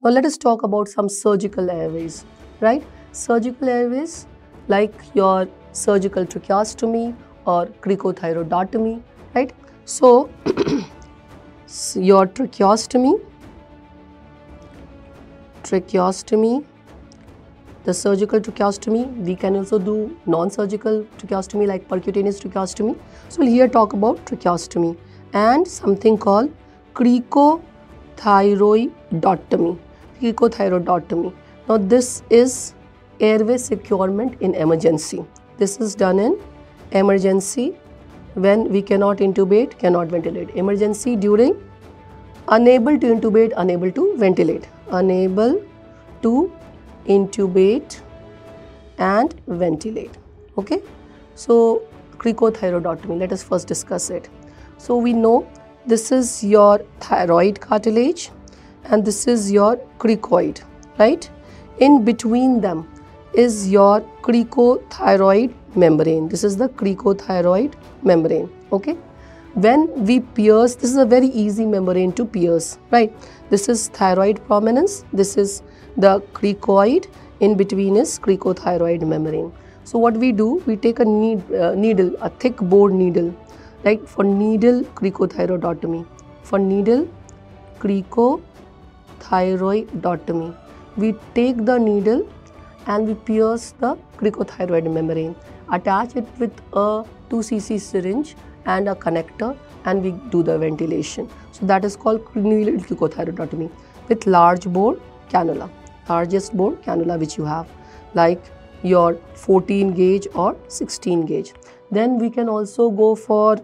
Now let us talk about some surgical airways, right? Surgical airways like your surgical tracheostomy or cricothyroidotomy, right? So your tracheostomy, tracheostomy, the surgical tracheostomy, we can also do non-surgical tracheostomy like percutaneous tracheostomy. So we'll here talk about tracheostomy and something called cricothyroidotomy. Cricothyroidotomy. Now this is airway securement in emergency. This is done in emergency when we cannot intubate, cannot ventilate. Emergency during unable to intubate, unable to ventilate. Unable to intubate and ventilate. Okay. So cricothyroidotomy, let us first discuss it. So we know this is your thyroid cartilage and this is your cricoid, right? In between them is your cricothyroid membrane. This is the cricothyroid membrane, okay? When we pierce, this is a very easy membrane to pierce, right? This is thyroid prominence, this is the cricoid, in between is cricothyroid membrane. So what we do, we take a need, uh, needle, a thick bore needle, right? For needle cricothyroidotomy, for needle cricothyroidotomy, we take the needle and we pierce the cricothyroid membrane, attach it with a 2 cc syringe and a connector and we do the ventilation. So that is called needle cricothyroidotomy with large bore cannula largest bore cannula which you have like your 14 gauge or 16 gauge. Then we can also go for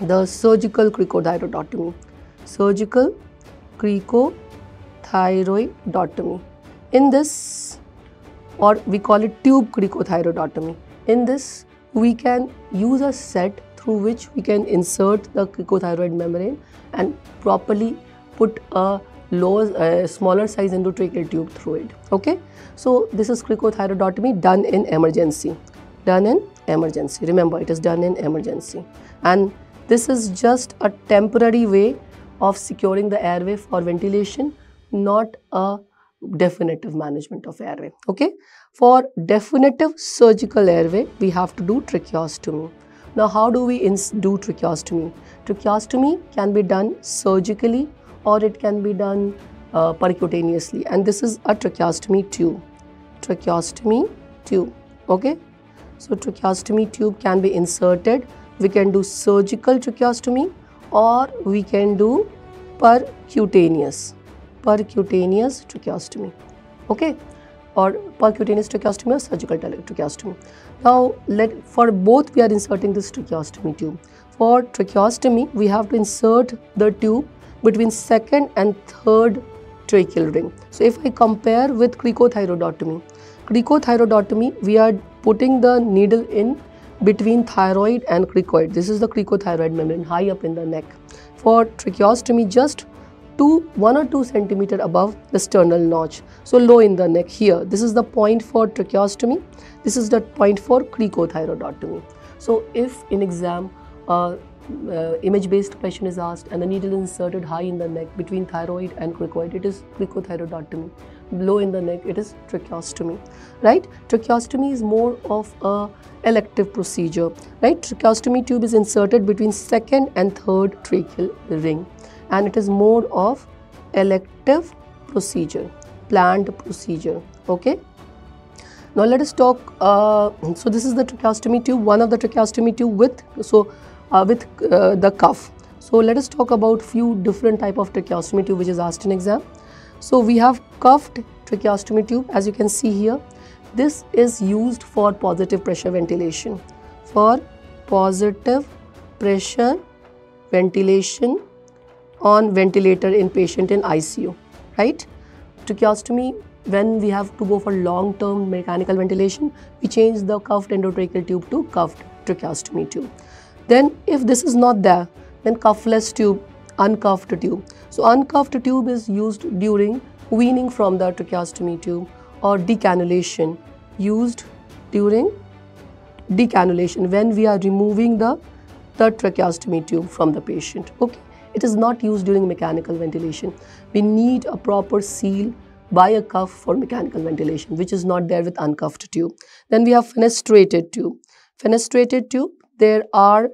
the surgical cricothyroidotomy. Surgical cricothyroidotomy. In this or we call it tube cricothyroidotomy. In this we can use a set through which we can insert the cricothyroid membrane and properly put a lower, uh, smaller size endotracheal tube through it. Okay, so this is cricothyroidotomy done in emergency. Done in emergency. Remember, it is done in emergency, and this is just a temporary way of securing the airway for ventilation, not a definitive management of airway. Okay, for definitive surgical airway, we have to do tracheostomy. Now, how do we do tracheostomy? Tracheostomy can be done surgically or it can be done uh, percutaneously and this is a tracheostomy tube tracheostomy tube okay so tracheostomy tube can be inserted we can do surgical tracheostomy or we can do percutaneous percutaneous tracheostomy okay or percutaneous tracheostomy or surgical tracheostomy now let for both we are inserting this tracheostomy tube for tracheostomy we have to insert the tube between second and third tracheal ring. So if I compare with cricothyroidotomy, cricothyroidotomy we are putting the needle in between thyroid and cricoid. This is the cricothyroid membrane high up in the neck. For tracheostomy just two, one or two centimeter above the sternal notch. So low in the neck here. This is the point for tracheostomy. This is the point for cricothyroidotomy. So if in exam uh, uh, image-based question is asked and the needle is inserted high in the neck between thyroid and cricoid, it is cricothyroidotomy. Low in the neck, it is tracheostomy, right? Tracheostomy is more of a elective procedure, right? Tracheostomy tube is inserted between second and third tracheal ring and it is more of elective procedure, planned procedure, okay? Now let us talk, uh, so this is the tracheostomy tube, one of the tracheostomy tube with, so uh, with uh, the cuff. So let us talk about few different type of tracheostomy tube which is asked in exam. So we have cuffed tracheostomy tube as you can see here. This is used for positive pressure ventilation. For positive pressure ventilation on ventilator in patient in ICU, right? Tracheostomy when we have to go for long-term mechanical ventilation, we change the cuffed endotracheal tube to cuffed tracheostomy tube. Then if this is not there, then cuffless tube, uncuffed tube. So uncuffed tube is used during weaning from the tracheostomy tube or decannulation used during decannulation when we are removing the, the tracheostomy tube from the patient. Okay. It is not used during mechanical ventilation. We need a proper seal by a cuff for mechanical ventilation, which is not there with uncuffed tube. Then we have fenestrated tube. Fenestrated tube, there are,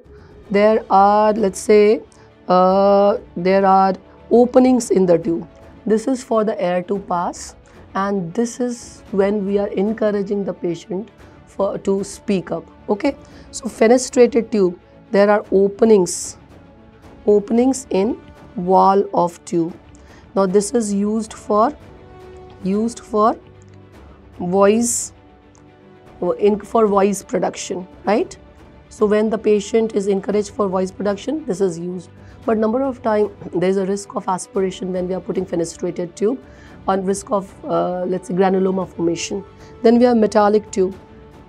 there are, let's say, uh, there are openings in the tube. This is for the air to pass and this is when we are encouraging the patient for to speak up okay so fenestrated tube there are openings openings in wall of tube. Now this is used for used for voice in for voice production right? So when the patient is encouraged for voice production this is used. But number of time there is a risk of aspiration when we are putting fenestrated tube on risk of uh, let's say granuloma formation. Then we have metallic tube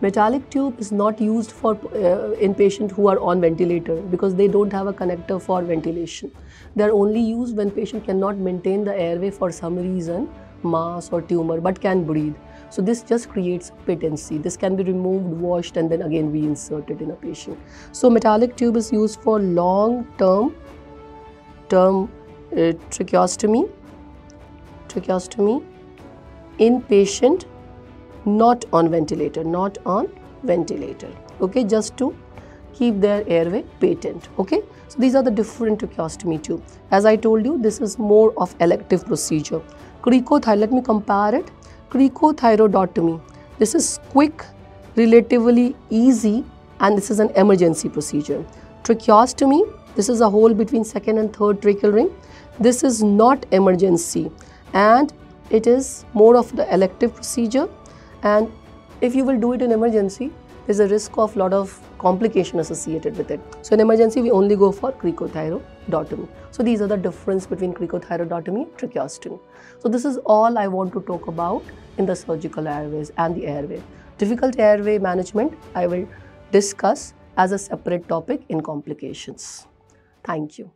metallic tube is not used for uh, who are on ventilator because they don't have a connector for ventilation they are only used when patient cannot maintain the airway for some reason mass or tumor but can breathe so this just creates patency. This can be removed, washed and then again reinserted in a patient. So metallic tube is used for long term term uh, tracheostomy, tracheostomy in patient not on ventilator, not on ventilator. Okay, just to keep their airway patent. Okay, so these are the different tracheostomy tube. As I told you, this is more of elective procedure. Cricothyroid, let me compare it. Cricothyroidotomy. This is quick, relatively easy, and this is an emergency procedure. Tracheostomy, this is a hole between second and third tracheal ring. This is not emergency and it is more of the elective procedure and if you will do it in emergency, there's a risk of lot of complication associated with it. So in emergency, we only go for cricothyroidotomy. So these are the difference between cricothyroidotomy and tracheostomy. So this is all I want to talk about in the surgical airways and the airway. Difficult airway management, I will discuss as a separate topic in complications. Thank you.